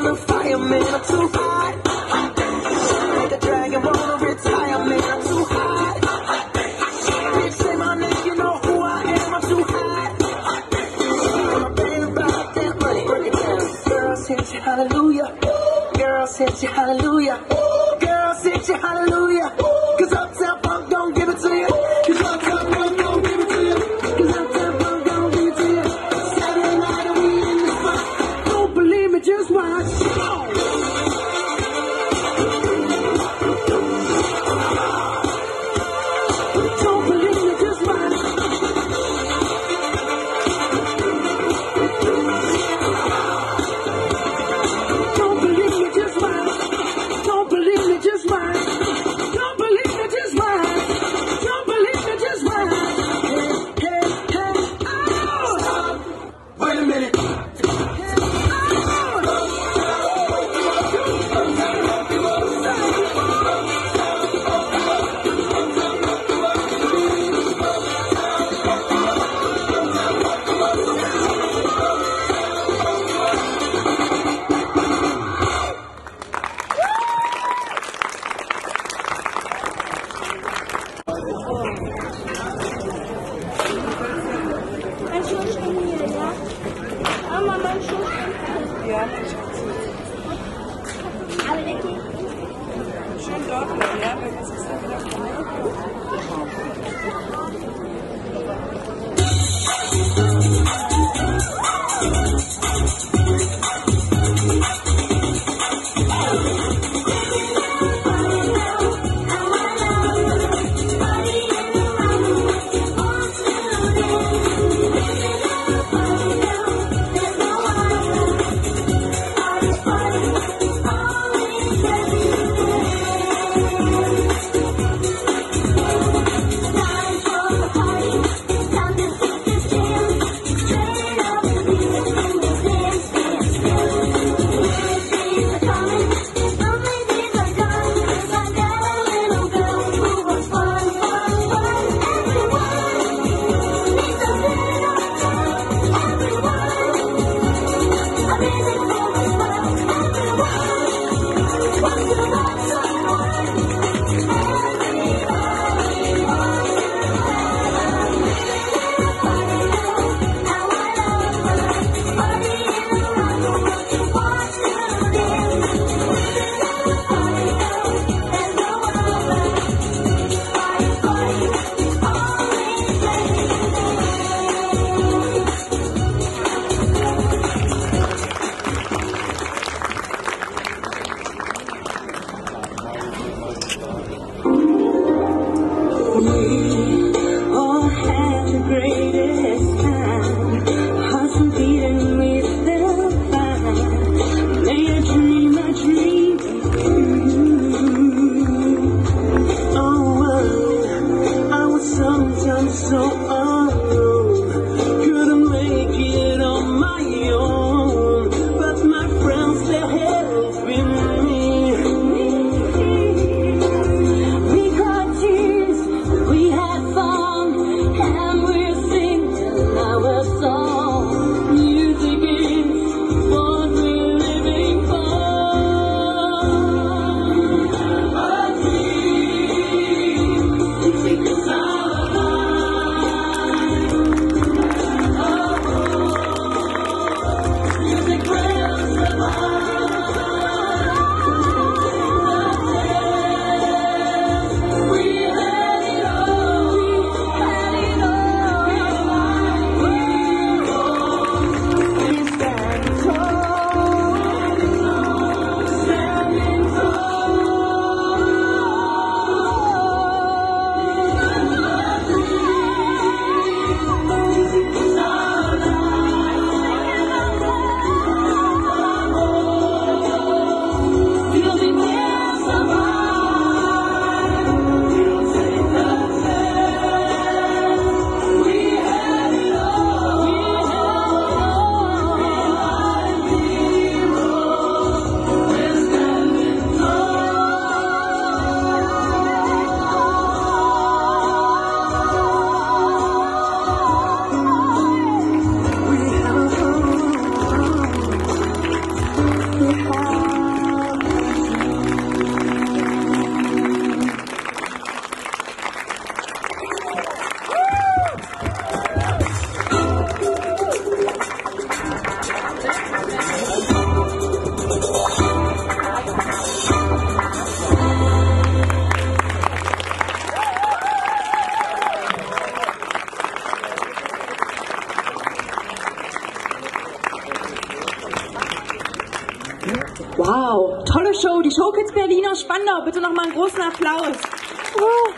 I'm on fire, I'm too hot. Shine like a dragon, wanna retire, I'm too hot. Bitch, say my name, you know who I am, I'm too hot. I'm a band about that money, break it down. Girls hit you, hallelujah. Girls hit you, hallelujah. Girls hit you, hallelujah. Cause Uptown Funk don't give Ja. Aber der Schön dort, ja, weil das ist ja wieder. Oh, my God. me. Wow, tolle Show. Die Showkids Berliner Spandau. Bitte nochmal einen großen Applaus. Oh.